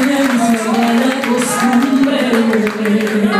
tenemos malas costumbres.